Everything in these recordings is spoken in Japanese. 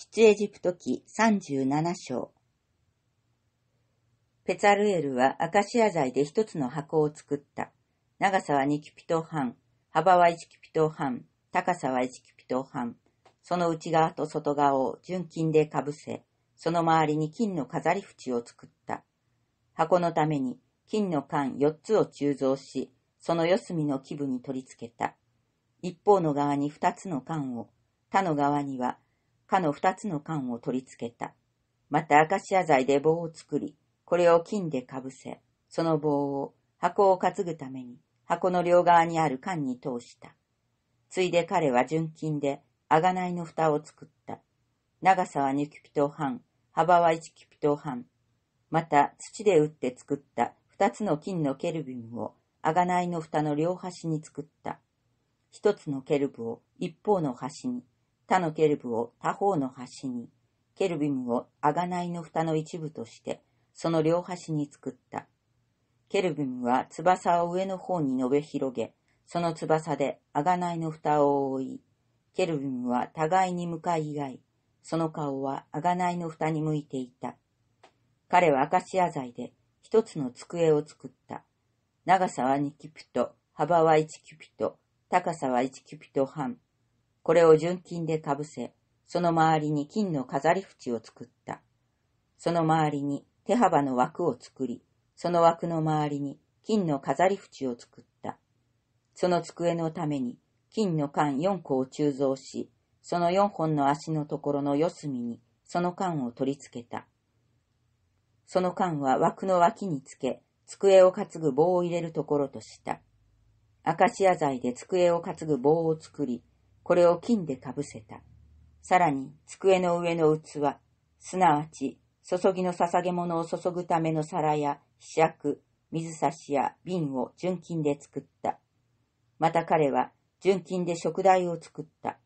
出エジプト記37章。ペツァルエルはアカシア材で一つの箱を作った。長さは2キュピト半、幅は1キュピト半、高さは1キュピト半。その内側と外側を純金でかぶせ、その周りに金の飾り縁を作った。箱のために金の缶4つを鋳造し、その四隅の基部に取り付けた。一方の側に2つの缶を、他の側にはかの二つの缶を取り付けた。またアカシア材で棒を作り、これを金でかぶせ、その棒を箱を担ぐために箱の両側にある缶に通した。ついで彼は純金で贖いの蓋を作った。長さは2キュピト半、幅は1キュピト半。また土で打って作った二つの金のケルビムを贖いの蓋の両端に作った。一つのケルブを一方の端に、他のケルブを他方の端に、ケルビムを贖いの蓋の一部として、その両端に作った。ケルビムは翼を上の方に伸べ広げ、その翼で贖いの蓋を覆い、ケルビムは互いに向かい合い、その顔は贖いの蓋に向いていた。彼はアカシア材で一つの机を作った。長さは2キュピト、幅は1キュピト、高さは1キュピト半。これを純金でかぶせ、その周りに金の飾り縁を作った。その周りに手幅の枠を作り、その枠の周りに金の飾り縁を作った。その机のために金の缶四個を鋳造し、その四本の足のところの四隅にその缶を取り付けた。その缶は枠の脇につけ、机を担ぐ棒を入れるところとした。アカシア材で机を担ぐ棒を作り、これを金でかぶせた。さらに、机の上の器、すなわち、注ぎの捧げ物を注ぐための皿や、ひ杓、水差しや瓶を純金で作った。また彼は、純金で食台を作った。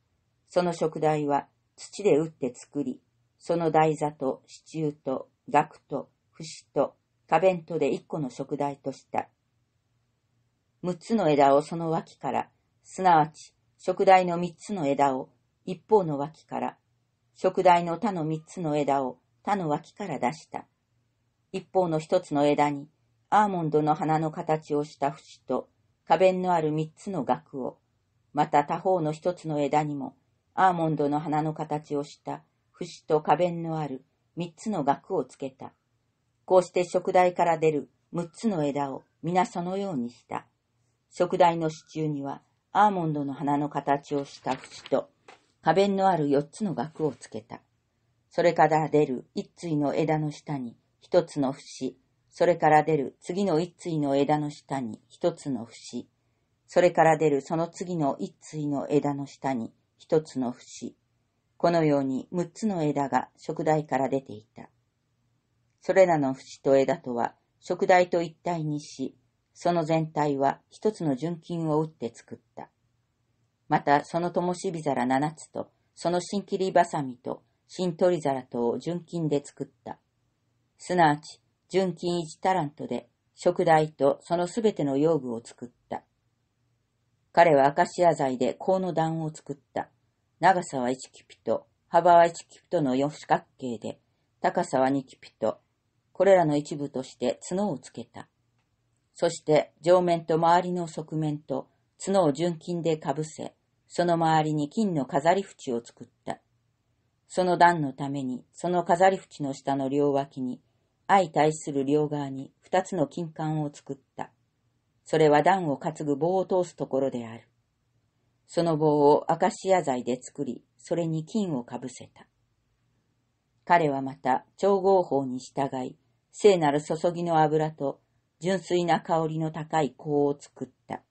その食台は、土で打って作り、その台座と支柱と額と節と花弁とで一個の食台とした。六つの枝をその脇から、すなわち食台の三つの枝を一方の脇から、食台の他の三つの枝を他の脇から出した。一方の一つの枝に、アーモンドの花の形をした節と、花弁のある三つの額を、また他方の一つの枝にも、アーモンドの花の形をした節と花弁のある三つの額をつけた。こうして食台から出る六つの枝を皆そのようにした。食台の支柱には、アーモンドの花の形をした縁と、花弁のある四つの額をつけた。それから出る一対の枝の下に一つの節、それから出る次の一対の枝の下に一つの節、それから出るその次の一対の枝の下に一つの節、このように六つの枝が食台から出ていた。それらの節と枝とは食台と一体にし、その全体は一つの純金を打って作った。また、その灯火皿七つと、その新切りばさみと、新取り皿とを純金で作った。すなわち、純金一タラントで、食台とそのすべての用具を作った。彼はアカシア材で甲の段を作った。長さは1キピト、幅は1キピトの四角形で、高さは2キピト。これらの一部として角をつけた。そして上面と周りの側面と角を純金でかぶせ、その周りに金の飾り縁を作った。その段のために、その飾り縁の下の両脇に、相対する両側に二つの金管を作った。それは段を担ぐ棒を通すところである。その棒をアカシア材で作り、それに金をかぶせた。彼はまた、調合法に従い、聖なる注ぎの油と純粋な香りの高い香を作った。